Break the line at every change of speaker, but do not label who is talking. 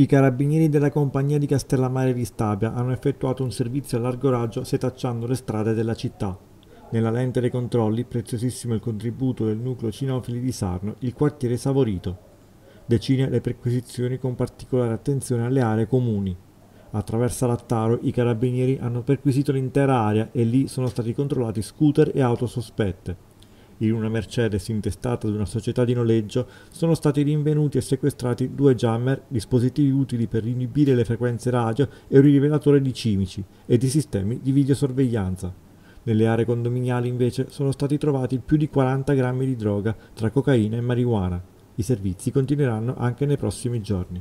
I carabinieri della compagnia di Castellammare di Stabia hanno effettuato un servizio a largo raggio setacciando le strade della città. Nella lente dei controlli, preziosissimo il contributo del nucleo cinofili di Sarno, il quartiere Savorito. Decine le perquisizioni con particolare attenzione alle aree comuni. Attraverso Lattaro i carabinieri hanno perquisito l'intera area e lì sono stati controllati scooter e auto sospette. In una Mercedes intestata ad una società di noleggio sono stati rinvenuti e sequestrati due jammer, dispositivi utili per inibire le frequenze radio e un rivelatore di cimici e di sistemi di videosorveglianza. Nelle aree condominiali invece sono stati trovati più di 40 grammi di droga tra cocaina e marijuana. I servizi continueranno anche nei prossimi giorni.